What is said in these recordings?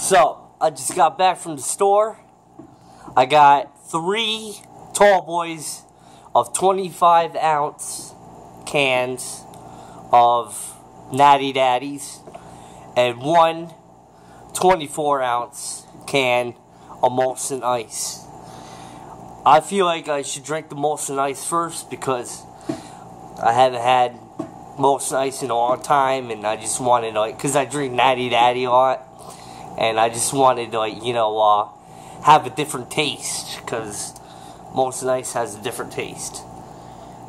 So, I just got back from the store. I got three tall boys of 25 ounce cans of Natty Daddies and one 24 ounce can of Molson Ice. I feel like I should drink the Molson Ice first because I haven't had Molson Ice in a long time and I just wanted like, because I drink Natty Daddy a lot and I just wanted to like, you know, uh, have a different taste because Molson Ice has a different taste.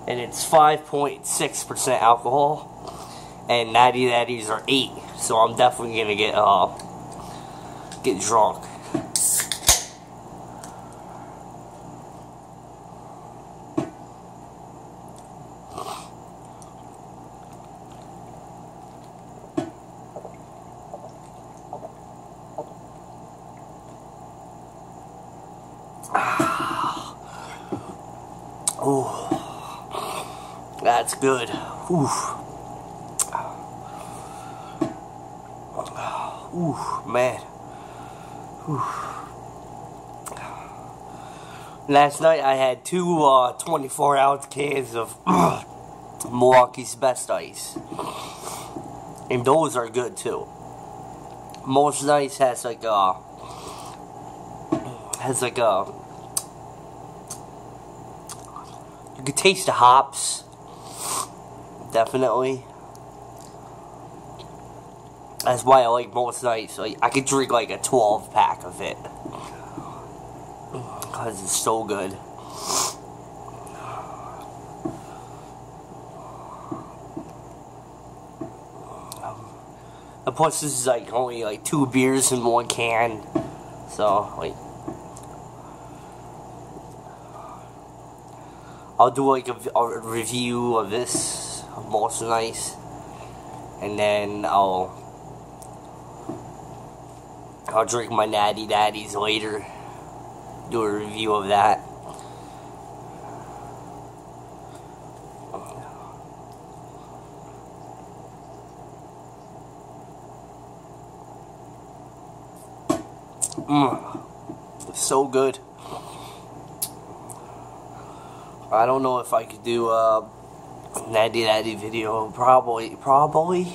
And it's 5.6% alcohol and Natty Daddies are 8 so I'm definitely gonna get, uh, get drunk. Ooh, that's good. Ooh, man. Ooh. Last night I had two uh, 24 ounce cans of Milwaukee's Best Ice. And those are good too. Molson Ice has like a has like a you can taste the hops. Definitely. That's why I like most nights. Like I could drink like a 12 pack of it. Cause it's so good. And plus this is like only like two beers in one can. So like I'll do like a, a review of this of Molson Ice and then I'll I'll drink my Natty Daddies later do a review of that Mmm, so good. I don't know if I could do a Natty Natty video. Probably, probably.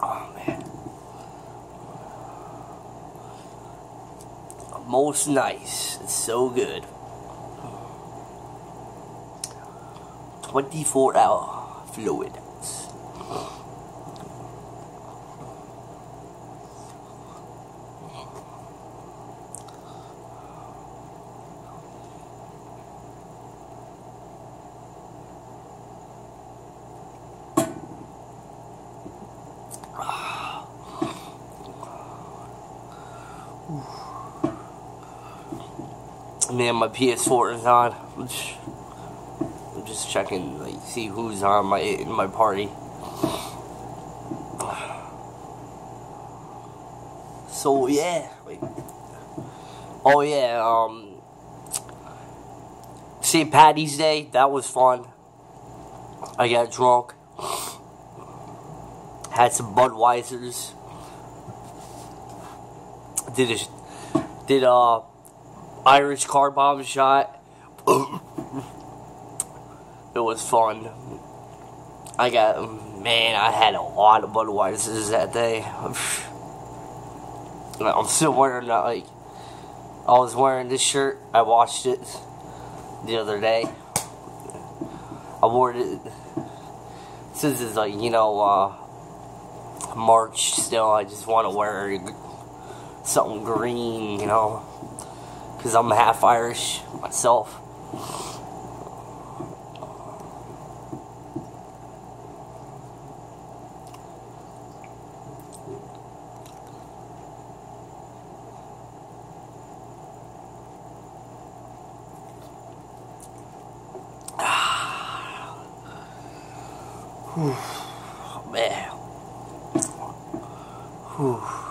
Oh man, Molson Ice. It's so good. 24 hour fluid. Man, my PS4 is on. I'm just checking, like, see who's on my in my party. So yeah, wait. Oh yeah, um, St. Patty's Day. That was fun. I got drunk. Had some Budweisers. Did a did a Irish car bomb shot. it was fun. I got man, I had a lot of Budweisers that day. I'm still wearing that like I was wearing this shirt. I washed it the other day. I wore it since it's like you know uh, March still. I just want to wear something green, you know, because I'm half Irish myself. Whew. Oh, man. Whew.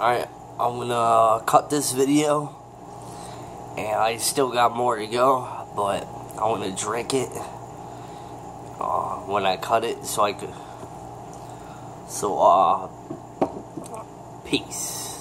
Alright, I'm gonna cut this video. And I still got more to go, but I want to drink it uh, when I cut it so I could. So, uh, peace.